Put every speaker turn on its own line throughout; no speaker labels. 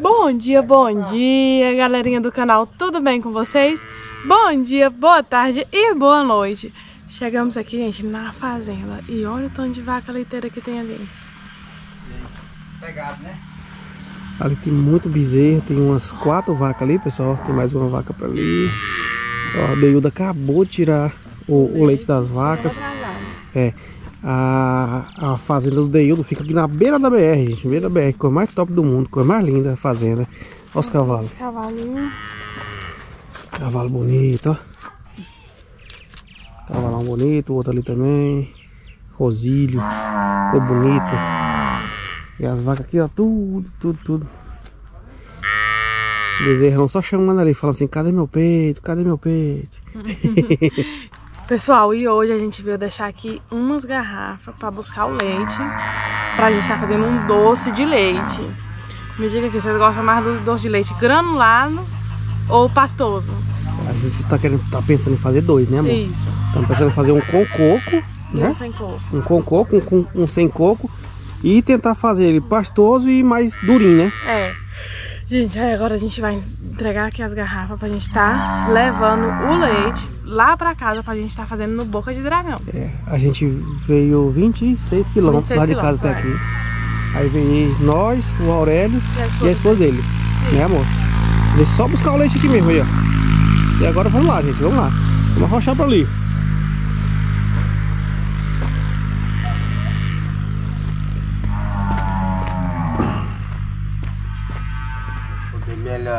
Bom dia, bom dia, galerinha do canal, tudo bem com vocês? Bom dia, boa tarde e boa noite. Chegamos aqui, gente, na fazenda e olha o tanto de vaca leiteira que tem ali.
Pegado, né?
Ali tem muito bezerro, tem umas quatro vacas ali, pessoal. Tem mais uma vaca pra ali. Ó, a Deilda acabou de tirar o, o leite das vacas. É. A, a fazenda do Deildo fica aqui na beira da BR, gente. Beira da BR, coisa mais top do mundo, coisa mais linda a fazenda. Olha os cavalos.
Os cavalinhos.
Cavalo bonito, ó. Cavalão bonito, o outro ali também. Rosílio. Ficou bonito. E as vacas aqui, ó, tudo, tudo, tudo. Bezerrão só chamando ali, falando assim, cadê meu peito? Cadê meu peito?
Pessoal, e hoje a gente veio deixar aqui umas garrafas para buscar o leite. Pra gente estar tá fazendo um doce de leite. Me diga aqui, vocês gostam mais do doce de leite granulado ou pastoso?
A gente tá, querendo, tá pensando em fazer dois, né amor?
Isso.
Estamos pensando em fazer um com coco, né?
um sem coco.
Um com coco, um, com, um sem coco. E tentar fazer ele pastoso e mais durinho, né?
É. Gente, agora a gente vai entregar aqui as garrafas pra gente estar levando o leite lá pra casa pra gente estar fazendo no Boca de Dragão.
É, a gente veio 26 quilômetros
26
lá de casa até
quilômetros,
aqui. Aí veio nós, o Aurélio
E a
e a
esposa
esposa dele. Né, amor? Veio só buscar o leite aqui mesmo aí, ó. E agora vamos lá, gente, vamos lá. Vamos arrochar pra ali.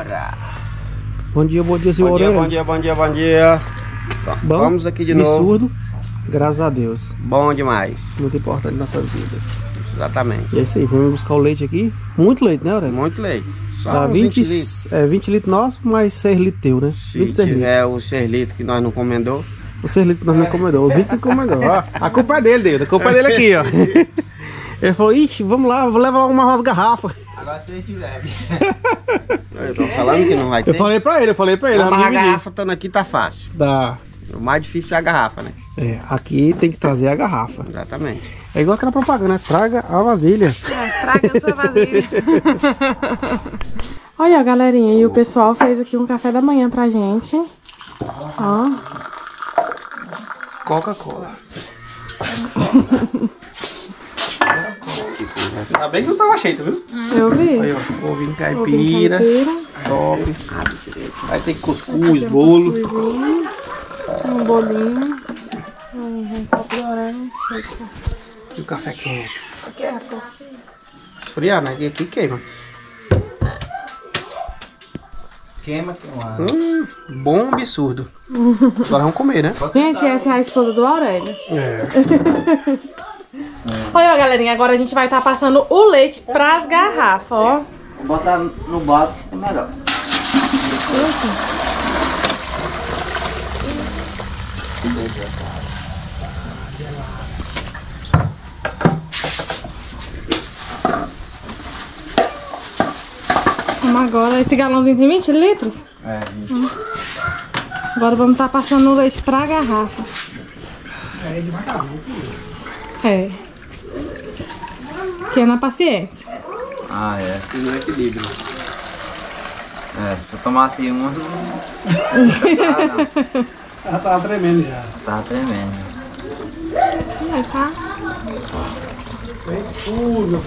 Melhorar.
Bom dia, bom dia, senhor
Bom dia, bom dia, bom dia, bom dia.
Bom,
Vamos aqui de novo.
surdo, graças a Deus.
Bom demais.
Muito importante em nossas vidas.
Exatamente.
E é isso aí, vamos buscar o leite aqui. Muito leite, né, Aurélio?
Muito leite. Só
Dá
uns
20,
20 litros.
é, 20 litros nosso, mais 6 litros teu, né?
Se
26 litros.
tiver os 6 litros que nós não comendou.
Os 6 litros nós não encomendou, os 20 encomendou. Ó, a culpa é dele, Deus. A culpa é dele aqui, ó. Ele falou, ixi, vamos lá, vou levar uma umas
Eu tô falando que não vai ter.
Eu falei pra ele, eu falei pra ele.
Mas a garrafa estando aqui tá fácil.
Dá.
O mais difícil é a garrafa, né?
É, aqui tem que trazer a garrafa.
Exatamente.
É igual aquela propaganda, né? Traga a vasilha.
É, traga a sua vasilha. Olha, galerinha, e o pessoal fez aqui um café da manhã pra gente. Ó,
Coca-Cola. Ainda bem que não tava cheio, viu?
eu vi.
Aí, ó, ovinho caipira. Top. Aí tem cuscuz, bolo.
cuscuzinho, Um bolinho. Um copo de.
E o café quente. Esfriar, né? E aqui queima.
Queima, queima.
Hum, bom absurdo. Agora vamos comer, né?
Gente, essa é a esposa do Aurélio.
É.
Olha, ó, galerinha, agora a gente vai estar passando o leite pras garrafas, ó.
Botar no balde é melhor.
Vamos agora, esse galãozinho tem 20 litros?
É,
Agora vamos estar passando o leite pra garrafa. É. Que é na paciência.
Ah, é.
E no equilíbrio.
É, se eu tomasse uma, não
Ela tava tremendo já.
tava tremendo.
Aí tá
Tudo.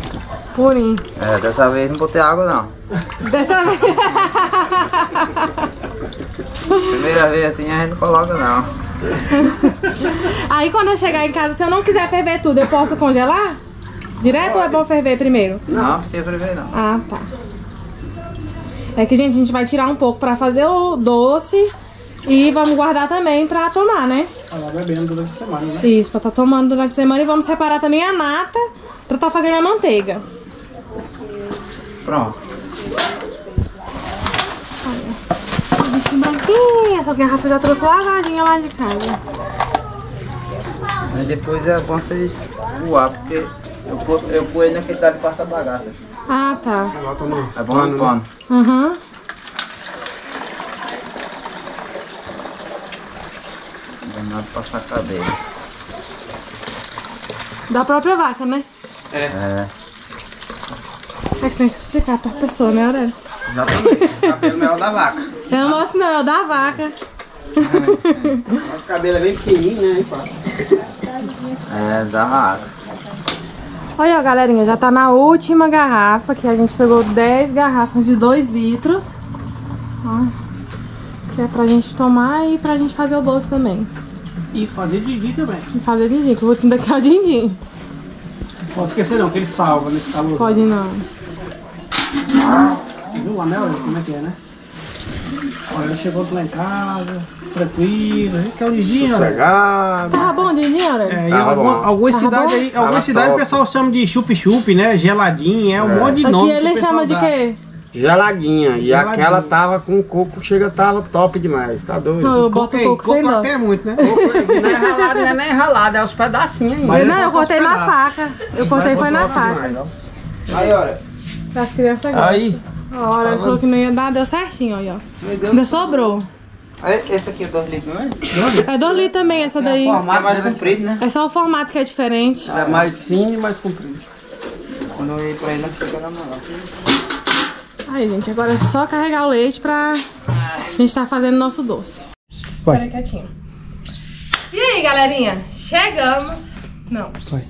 purinho.
É, dessa vez não botei água não.
Dessa vez.
Primeira vez assim a gente não coloca não.
Aí quando eu chegar em casa, se eu não quiser ferver tudo, eu posso congelar? Direto ou é bom ferver primeiro?
Não, não precisa prever não.
Ah, tá. É que, gente, a gente vai tirar um pouco pra fazer o doce e vamos guardar também pra tomar, né?
Ela bebendo durante a semana, né?
Isso, pra tá tomando durante a semana e vamos separar também a nata pra tá fazendo a manteiga.
Pronto.
Que branquinha, essas garrafas já trouxe lavadinha lá de casa.
Mas depois é bom vocês coar, porque eu, pô- eu pôr ele naquele dali passa bagaça.
Ah, tá.
É bom no pano.
Aham.
Danado passar cabelo.
Da própria vaca, né?
É.
É que tem que explicar pra pessoa, né, Aurélio?
Exatamente. O cabelo não é o da vaca.
É o nosso não, é o da vaca.
O cabelo é bem pequenininho, né?
É, da vaca.
Olha, ó, galerinha, já tá na última garrafa, que a gente pegou 10 garrafas de 2 litros. Ó, que é pra gente tomar e pra gente fazer o doce também.
E fazer Didi também.
E fazer din-din, que eu vou te daqui o din-din.
Posso esquecer não, que ele salva nesse calor.
Pode não.
Viu o anel? Como é que é, né? Olha, chegou lá em casa, tranquilo. Que é o Didi, olha.
Sossegado.
Tava bom din-din, Aurélio?
É,
Tava
alguma,
bom.
algumas
Tava
cidades
bom?
aí, algumas cidades o pessoal chama de chup-chup, né? Geladinho, é um monte de
Aqui
nome. que o
ele chama de
dá.
Geladinha. E
Geladinha.
aquela tava com coco, chega, tava top demais. Tá doido.
Não, eu
Coco,
boto
é-
coco
coco até é muito, né?
Coco não é ralado, não é nem ralado, é os pedacinhos ainda.
Mas
Não, eu cortei na faca. Eu cortei foi na faca.
Aí, olha.
As crianças.
Aí,
A hora falou que não ia dar, deu certinho, ó, ó. Ainda sobrou.
Aí, Esse aqui é 2 litros, não é?
É do litro também essa daí.
É mais comprido, né?
É só o formato que é diferente.
é mais fino e mais comprido.
Quando eu ir pra ele, não fica na mão.
Aí, gente, agora é só carregar o leite pra gente tá fazendo nosso doce.
Vai.
Espera quietinho. E aí, galerinha? Chegamos. Não.
Vai.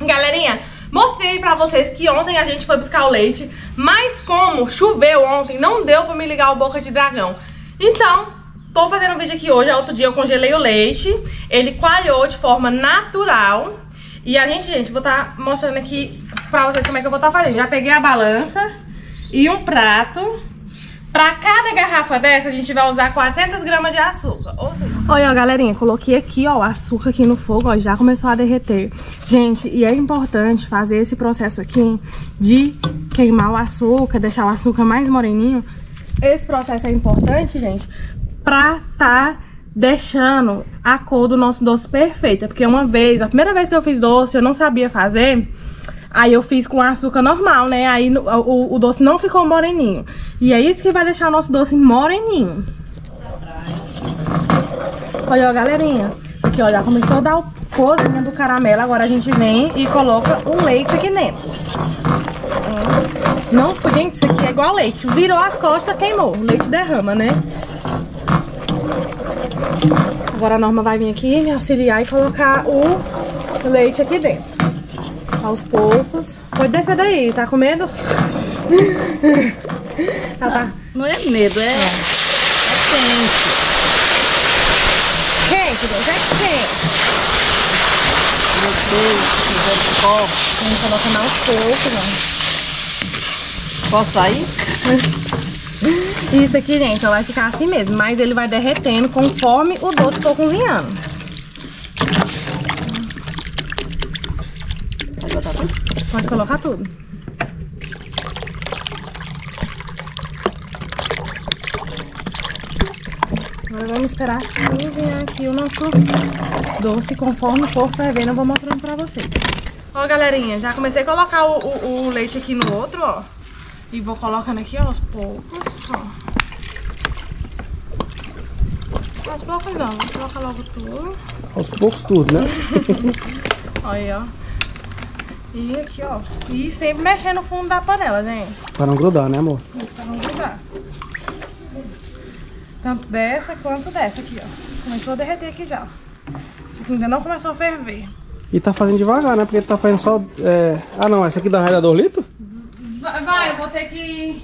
Galerinha, mostrei pra vocês que ontem a gente foi buscar o leite, mas como choveu ontem, não deu pra me ligar o boca de dragão. Então, tô fazendo um vídeo aqui hoje, outro dia eu congelei o leite, ele coalhou de forma natural. E a gente, gente, vou estar mostrando aqui pra vocês como é que eu vou estar fazendo. Já peguei a balança e um prato. Pra cada garrafa dessa, a gente vai usar 400 gramas de açúcar. Ou seja... Olha, ó, galerinha, coloquei aqui, ó, o açúcar aqui no fogo, ó, já começou a derreter. Gente, e é importante fazer esse processo aqui de queimar o açúcar, deixar o açúcar mais moreninho. Esse processo é importante, gente, pra tá deixando a cor do nosso doce perfeita. Porque uma vez, a primeira vez que eu fiz doce, eu não sabia fazer... Aí eu fiz com açúcar normal, né? Aí no- o, o doce não ficou moreninho. E é isso que vai deixar o nosso doce moreninho. Olha, ó, galerinha. Aqui, ó, já começou a dar o cozinha do caramelo. Agora a gente vem e coloca o leite aqui dentro. Ó. Não, gente, isso aqui é igual leite. Virou as costas, queimou. O leite derrama, né? Agora a Norma vai vir aqui me auxiliar e colocar o leite aqui dentro. Aos poucos. Pode descer daí, tá com medo? Ela tá
Não é medo, é, é quente.
quente, gente, é quente. Vamos colocar aos poucos, ó.
Posso sair?
Isso aqui, gente, vai ficar assim mesmo, mas ele vai derretendo conforme o doce for cozinhando.
Pode
colocar tudo. Agora vamos esperar cozinhar aqui o nosso doce conforme for fervendo, eu vou mostrando pra vocês. Ó, galerinha, já comecei a colocar o, o- o leite aqui no outro, ó. E vou colocando aqui ó, aos poucos, ó. Aos poucos não, vou colocar logo tudo.
Aos poucos tudo, né?
Olha aí, ó. E aqui, ó. E sempre mexendo no fundo da panela, gente.
Pra não grudar, né, amor?
Isso pra não grudar. Tanto dessa quanto dessa aqui, ó. Começou a derreter aqui já. Isso aqui ainda não começou a ferver.
E tá fazendo devagar, né? Porque tá fazendo só. é, Ah, não, essa aqui dá raiva 2 litros?
Vai, vai, eu vou ter que.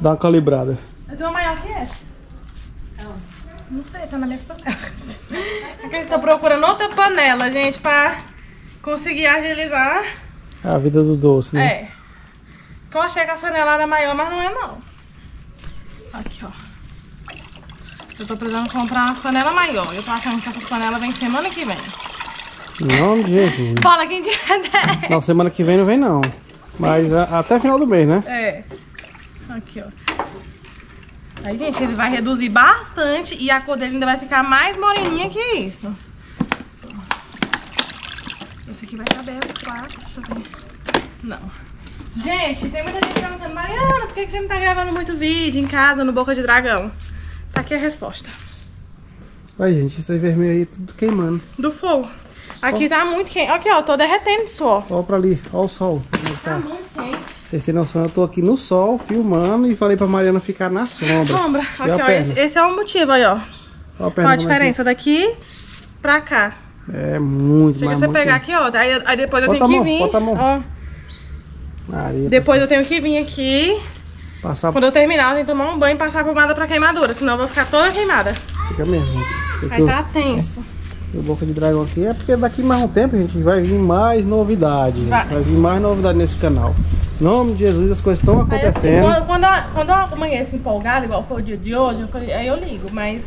Dá uma calibrada.
Eu tenho uma maior que essa. Não sei, tá na minha panela. Que a gente tá procurando outra panela, gente, pra conseguir agilizar.
É a vida do doce, né?
É. Que eu achei que a panela era maior, mas não é não. Aqui, ó. Eu tô precisando comprar umas panelas maiores. Eu tô achando que essas panelas vêm semana que vem.
De Jesus.
Fala quem dia 10.
Não, semana que vem não vem, não. Mas a- até final do mês, né?
É. Aqui, ó. Aí, gente, ele vai reduzir bastante e a cor dele ainda vai ficar mais moreninha que isso. Esse aqui vai caber os quatro. Deixa eu ver. Não. Gente, tem muita gente perguntando, Mariana, por que você não tá gravando muito vídeo em casa, no Boca de Dragão? Tá aqui a resposta.
Aí, gente, isso aí vermelho aí, tudo queimando.
Do fogo. Aqui tá muito quente. Aqui, ó, tô derretendo de suor.
Olha pra ali, olha o sol. é
Tá
Tá.
muito quente.
Vocês têm noção, eu tô aqui no sol, filmando, e falei pra Mariana ficar na sombra.
Sombra. Aqui, ó. Esse, esse é o motivo aí, ó.
Olha a
Ó a
é que-
diferença daqui pra cá.
É muito,
Chega
mas
você
muito.
pegar aqui, ó. Aí, aí depois eu
Bota
tenho
a
que
mão,
vir.
bota a mão.
Ó.
Maria,
Depois eu tenho que vir aqui.
Passar
Quando eu terminar, eu tenho que tomar um banho e passar a pomada pra queimadura. Senão eu vou ficar toda queimada.
Fica mesmo. Fica
Aí tá tenso.
o boca de dragão aqui. É porque daqui mais um tempo, gente, vai vir mais novidade.
Vai.
Vai vir mais novidade nesse canal. Em nome de Jesus, as coisas estão
Aí, assim,
acontecendo.
quando, quando, eu, quando eu amanheço empolgada, igual foi o dia de hoje, eu falei, aí eu ligo, mas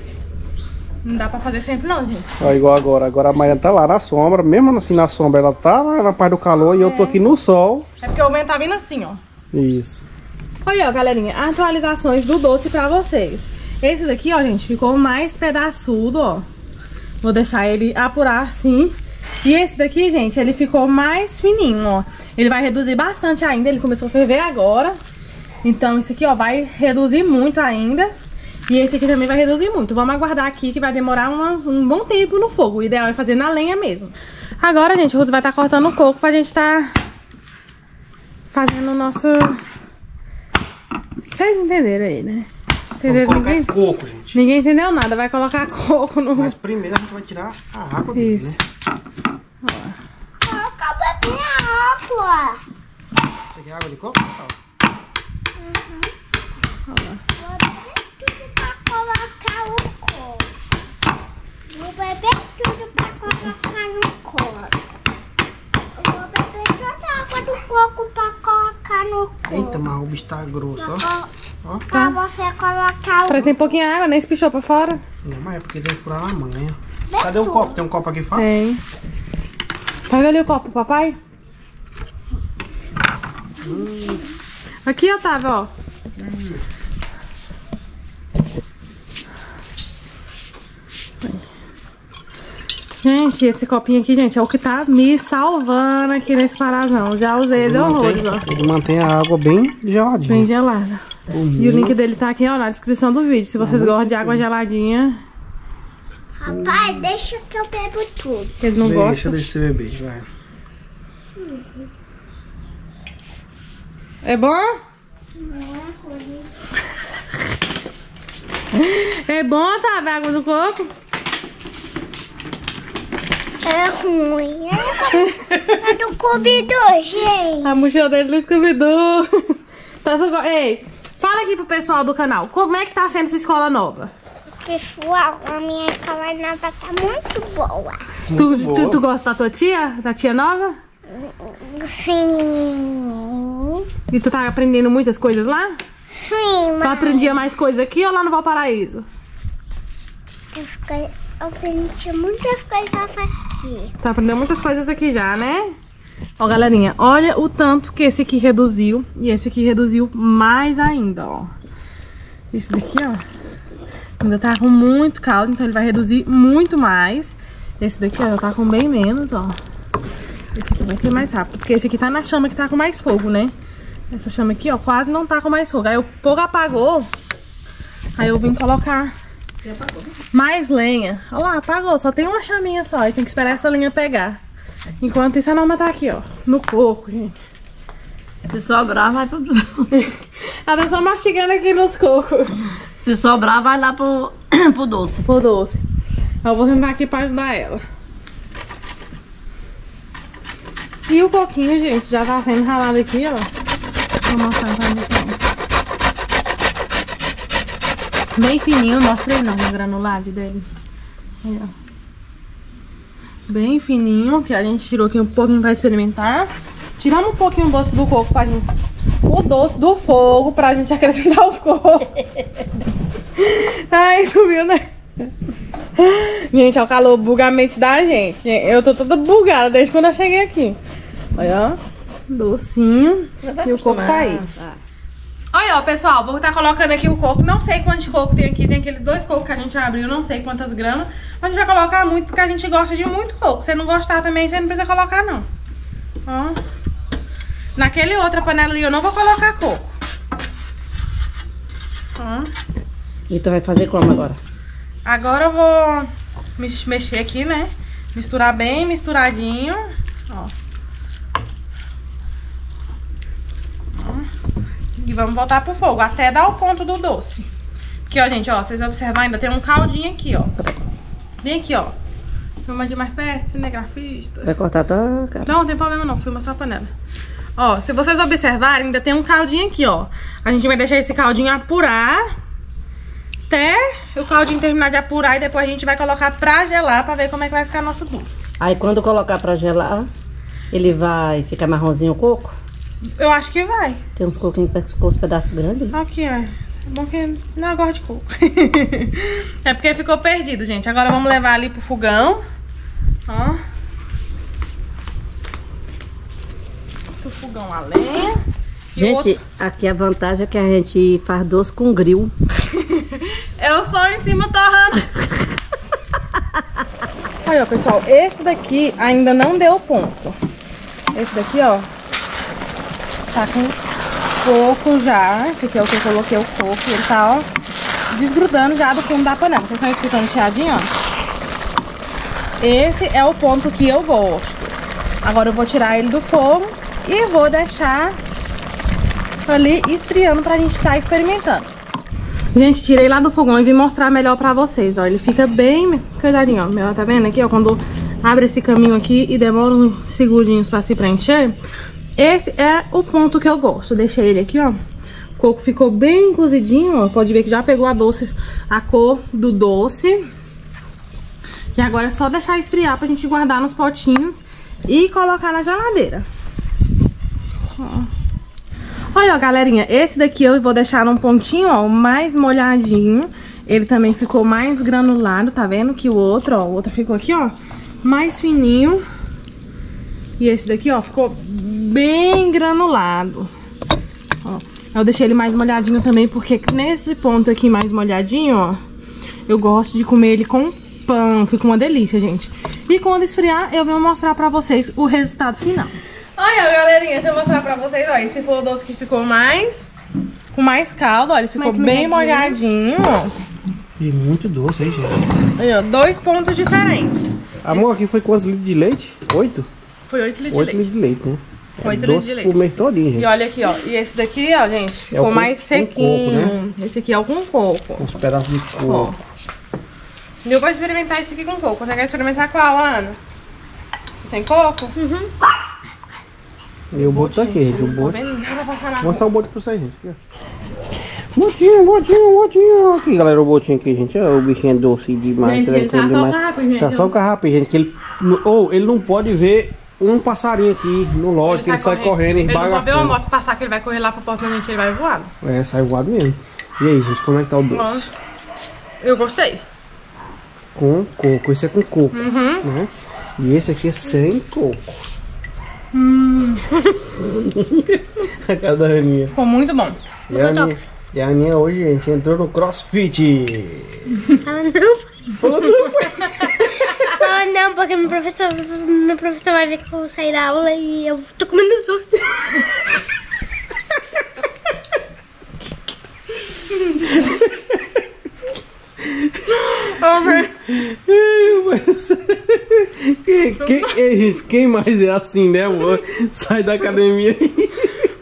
não dá pra fazer sempre não, gente.
Ó, igual agora. Agora a Mariana tá lá na sombra. Mesmo assim na sombra, ela tá na parte do calor e eu tô aqui no sol.
É porque o vento tá vindo assim, ó.
Isso.
Olha, ó, galerinha, atualizações do doce pra vocês. Esse daqui, ó, gente, ficou mais pedaçudo, ó. Vou deixar ele apurar assim. E esse daqui, gente, ele ficou mais fininho, ó. Ele vai reduzir bastante ainda, ele começou a ferver agora. Então, esse aqui, ó, vai reduzir muito ainda. E esse aqui também vai reduzir muito. Vamos aguardar aqui que vai demorar umas- um bom tempo no fogo. O ideal é fazer na lenha mesmo. Agora, gente, o Russo vai estar cortando o coco pra gente estar fazendo o nosso... Vocês entenderam aí, né? Entenderam? Ninguém,
coco, gente.
ninguém entendeu nada. Vai colocar coco no...
Mas primeiro a gente vai tirar a água dele,
Isso.
né?
Acaba de água.
Você quer água de coco? Ó.
Vou beber tudo pra colocar o coco. Vou beber tudo pra colocar no coco. Eu vou beber toda a água do coco pra colocar
mas o bicho tá grosso, ó. Ó.
Pra você colocar o
Traz tem pouquinho água, nem espichou pra fora.
Não, mas é porque tem que furar na manhã. Cadê o copo? Tem um copo aqui fácil?
Tem. Pega ali o copo, papai. Aqui, Otávio, ó. Gente, esse copinho aqui, gente, é o que tá me salvando aqui nesse parazão. Já usei ele horrores, ó.
Ele mantém a água bem geladinha.
Bem gelada. E o link dele tá aqui, ó, na descrição do vídeo. Se vocês gostam de água geladinha,
Papai, deixa que eu bebo tudo.
ele não
deixa,
gosta.
deixa você beber, vai.
É bom? É bom, tá? A água do coco?
É ruim. É do comedor, gente.
A mochila dele do Scooby-Doo. Tá Ei, fala aqui pro pessoal do canal. Como é que tá sendo sua escola nova?
Pessoal, a minha escola nova tá muito boa.
Tu,
boa.
tu, tu gosta da tua tia? Da tia nova?
Sim.
E tu tá aprendendo muitas coisas lá?
Sim,
Tu
mas
aprendia mais coisas aqui ou lá no Valparaíso?
eu fiquei- aprendi muitas coisas aqui.
Tá aprendendo muitas coisas aqui já, né? Ó, galerinha, olha o tanto que esse aqui reduziu. E esse aqui reduziu mais ainda, ó. Esse daqui, ó. Ainda tá com muito caldo, então ele vai reduzir muito mais. Esse daqui, ó, já tá com bem menos, ó. Esse aqui vai ser mais rápido, porque esse aqui tá na chama que tá com mais fogo, né? Essa chama aqui, ó, quase não tá com mais fogo. Aí o fogo apagou, aí eu vim colocar mais lenha. Olha lá, apagou, só tem uma chaminha só. E tem que esperar essa linha pegar. Enquanto isso, a Norma tá aqui, ó. No coco, gente.
Se sobrar, vai pro.
Ela tá só mastigando aqui nos cocos.
Se sobrar, vai lá pro, pro doce.
Pô, doce. Eu vou sentar aqui pra ajudar ela. E o coquinho, gente, já tá sendo ralado aqui, ó. Vou mostrar pra vocês. Bem fininho, mostrei não, o granulade dele. Aí. Bem fininho, que a gente tirou aqui um pouquinho pra experimentar. Tiramos um pouquinho o doce do coco pra gente... O doce do fogo pra gente acrescentar o coco. Ai, subiu, né? Gente, é o calor buga a mente da gente. Eu tô toda bugada desde quando eu cheguei aqui. Olha, ó. Docinho. E o coco tá aí. Olha, ó, pessoal, vou estar colocando aqui o coco. Não sei quantos coco tem aqui. Tem aqueles dois cocos que a gente abriu, não sei quantas gramas. Mas a gente vai colocar muito porque a gente gosta de muito coco. Se não gostar também, você não precisa colocar, não. Ó. Naquele outra panela ali eu não vou colocar coco. Ó.
E tu vai fazer como agora?
Agora eu vou mex- mexer aqui, né? Misturar bem misturadinho. Ó. E vamos voltar pro fogo, até dar o ponto do doce. Aqui, ó, gente, ó, vocês observar, ainda tem um caldinho aqui, ó. Bem aqui, ó. Filma de mais perto, cinegrafista.
Vai cortar tua cara.
Não, não tem problema não, filma só a panela. Ó, se vocês observarem, ainda tem um caldinho aqui, ó. A gente vai deixar esse caldinho apurar até o caldinho terminar de apurar e depois a gente vai colocar pra gelar pra ver como é que vai ficar nosso doce.
Aí quando colocar pra gelar, ele vai ficar marronzinho o coco.
Eu acho que vai.
Tem uns coquinhos com os pedaços grandes. né?
Aqui, ó. É bom que não gosto de coco. é porque ficou perdido, gente. Agora vamos levar ali pro fogão. Ó. Pro fogão a lenha.
Gente,
outro-
aqui a vantagem é que a gente faz doce com grill.
É o sol em cima torrando. Aí, ó, pessoal, esse daqui ainda não deu ponto. Esse daqui, ó, tá com coco já. Esse aqui é o que eu coloquei o coco. Ele tá, ó, desgrudando já do fundo da panela. Vocês estão escutando chiadinho, ó? Esse é o ponto que eu gosto. Agora eu vou tirar ele do fogo e vou deixar ali esfriando pra gente estar experimentando. Gente, tirei lá do fogão e vim mostrar melhor pra vocês, ó. Ele fica bem... Cuidadinho, ó. Meu, tá vendo aqui, ó? Quando abre esse caminho aqui e demora uns segundinhos pra se preencher. Esse é o ponto que eu gosto. Deixei ele aqui, ó. O coco ficou bem cozidinho, ó. Pode ver que já pegou a doce, a cor do doce. E agora é só deixar esfriar pra gente guardar nos potinhos e colocar na geladeira. Olha, ó, galerinha, esse daqui eu vou deixar num pontinho, ó, mais molhadinho. Ele também ficou mais granulado, tá vendo? Que o outro, ó, o outro ficou aqui, ó, mais fininho. E esse daqui, ó, ficou bem granulado. Ó, eu deixei ele mais molhadinho também, porque nesse ponto aqui mais molhadinho, ó, eu gosto de comer ele com pão. Fica uma delícia, gente. E quando esfriar, eu vou mostrar pra vocês o resultado final. Olha, galerinha, deixa eu mostrar pra vocês, ó. Esse foi o doce que ficou mais... Com mais caldo, ó. Ele ficou
Mais
bem
molhadinho.
molhadinho, ó.
E muito doce, hein, gente?
Aí, ó, dois pontos diferentes.
Amor, aqui foi quantos litros de leite? Oito?
Foi 8 litros de
Oito
leite.
litros de leite, né? É
Oito litros
doce
de leite.
mês todinho, gente.
E olha aqui, ó. E esse daqui, ó, gente, ficou
com-
mais
com
sequinho.
coco,
Esse aqui é o com coco.
Uns pedaços de
Ó.
coco.
E eu vou experimentar esse aqui com coco. Você quer experimentar qual, Ana? Sem coco?
E o boto tá aqui, gente. O boto. Vou mostrar o boto pra vocês, gente. Ó. Botinho, botinho, botinho. Aqui, galera, o botinho aqui, gente. Olha o bichinho é doce demais.
Gente, ele tá
tranquilo
só o
demais.
carrapi, gente.
Tá só o carrapi, gente. Que ele, ou ele não pode ver um passarinho aqui no lote, que ele sai correndo e
Ele não pode ver uma moto passar que ele vai correr lá pra porta da gente ele vai voar.
É, sai voado mesmo. E aí, gente, como é que tá o doce?
Eu gostei.
Com coco. Esse é com coco,
Uhum.
né? E esse aqui é sem coco.
Hum.
a cara da Aninha.
Ficou muito bom.
E a Aninha, e a Aninha hoje, gente, entrou no crossfit.
Ah, não.
Falou, não, pai.
Ah, não, porque meu professor, meu professor vai ver que eu vou sair da aula e eu tô comendo doce.
Quem, quem, gente, quem mais é assim, né, amor? Sai da academia e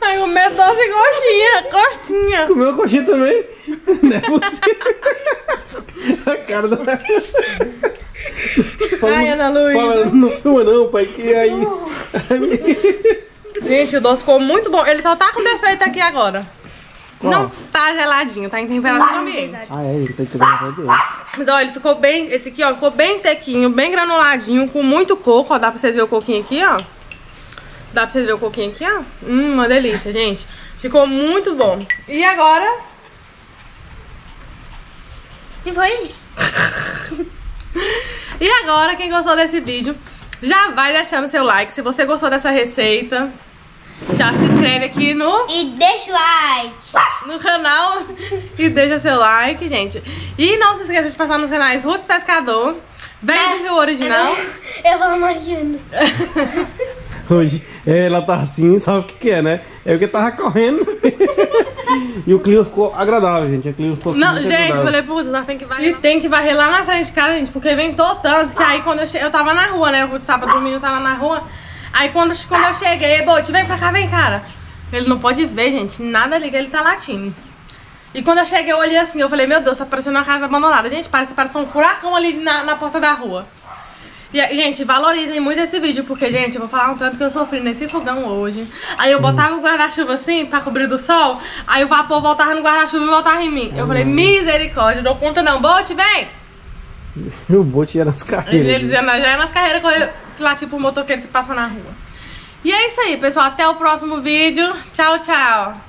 Ai, o meu doce coxinha, coxinha.
comeu a coxinha também. Não é possível. A cara da.
Ai, Ana Luísa.
Fala, não filma não, pai, que aí.
Gente, o doce ficou muito bom. Ele só tá com defeito aqui agora.
Qual?
Não tá geladinho, tá em temperatura ambiente.
Ah, é, ele tá entregando dele.
Mas ó, ele ficou bem. Esse aqui, ó, ficou bem sequinho, bem granuladinho, com muito coco, ó. Dá pra vocês verem o coquinho aqui, ó. Dá pra vocês verem o coquinho aqui, ó. Hum, uma delícia, gente. Ficou muito bom. E agora.
E foi?
E agora, quem gostou desse vídeo, já vai deixando seu like. Se você gostou dessa receita, já se inscreve aqui no,
E deixa o like.
no canal e deixa seu like, gente. E não se esqueça de passar nos canais Roots Pescador, Velho do Rio Original.
Eu vou imaginando.
Hoje, ela tá assim, sabe o que, que é, né? É porque tava correndo. e o clima ficou agradável, gente. O clima ficou
Não,
muito
gente,
agradável.
falei, putz, nós tem que varrer. E tem que varrer lá na frente de casa, gente, porque ventou tanto que aí quando eu cheguei, eu tava na rua, né? Eu de sábado dormindo, eu tava na rua. Aí quando, quando eu cheguei, Bote, vem pra cá, vem, cara. Ele não pode ver, gente. Nada liga, ele tá latindo. E quando eu cheguei, eu olhei assim, eu falei, meu Deus, tá parecendo uma casa abandonada. Gente, parece, parece um furacão ali na, na porta da rua. E, gente, valorizem muito esse vídeo, porque, gente, eu vou falar um tanto que eu sofri nesse fogão hoje. Aí eu botava o guarda-chuva assim, pra cobrir do sol, aí o vapor voltava no guarda-chuva e voltava em mim. Eu falei, misericórdia, não dou conta não. Bote, vem!
o bote ia nas carreiras.
Eles iam já ia nas carreiras, lá tipo o motoqueiro que passa na rua. E é isso aí, pessoal. Até o próximo vídeo. Tchau, tchau.